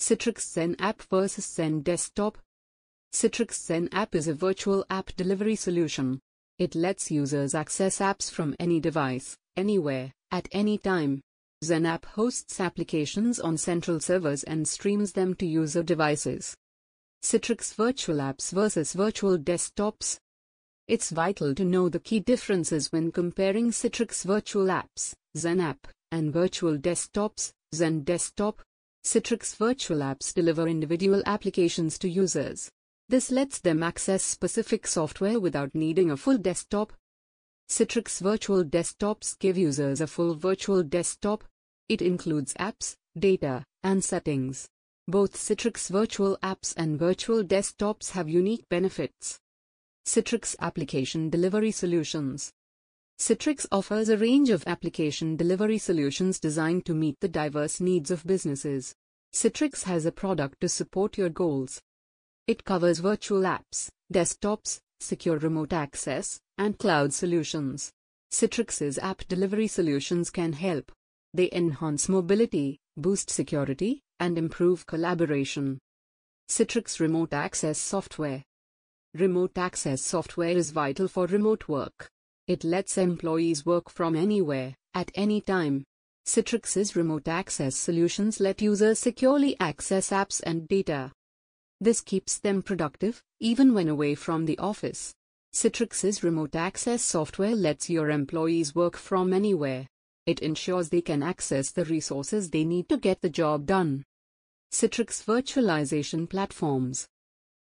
Citrix XenApp versus XenDesktop. Citrix XenApp is a virtual app delivery solution. It lets users access apps from any device, anywhere, at any time. XenApp hosts applications on central servers and streams them to user devices. Citrix Virtual Apps versus Virtual Desktops. It's vital to know the key differences when comparing Citrix Virtual Apps, XenApp, and Virtual Desktops, XenDesktop. Citrix Virtual Apps deliver individual applications to users. This lets them access specific software without needing a full desktop. Citrix Virtual Desktops give users a full virtual desktop. It includes apps, data, and settings. Both Citrix Virtual Apps and Virtual Desktops have unique benefits. Citrix Application Delivery Solutions Citrix offers a range of application delivery solutions designed to meet the diverse needs of businesses. Citrix has a product to support your goals. It covers virtual apps, desktops, secure remote access, and cloud solutions. Citrix's app delivery solutions can help. They enhance mobility, boost security, and improve collaboration. Citrix Remote Access Software Remote access software is vital for remote work. It lets employees work from anywhere, at any time. Citrix's remote access solutions let users securely access apps and data. This keeps them productive, even when away from the office. Citrix's remote access software lets your employees work from anywhere. It ensures they can access the resources they need to get the job done. Citrix Virtualization Platforms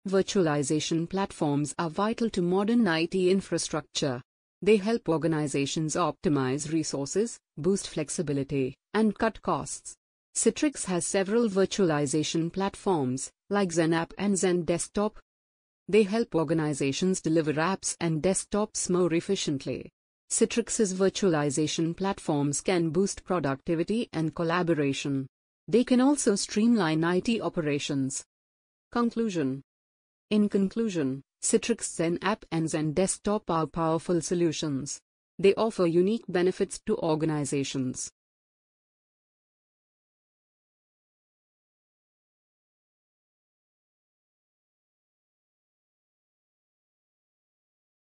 Virtualization platforms are vital to modern IT infrastructure. They help organizations optimize resources, boost flexibility, and cut costs. Citrix has several virtualization platforms, like XenApp and XenDesktop. They help organizations deliver apps and desktops more efficiently. Citrix's virtualization platforms can boost productivity and collaboration. They can also streamline IT operations. Conclusion In conclusion, Citrix XenApp and XenDesktop are powerful solutions. They offer unique benefits to organizations.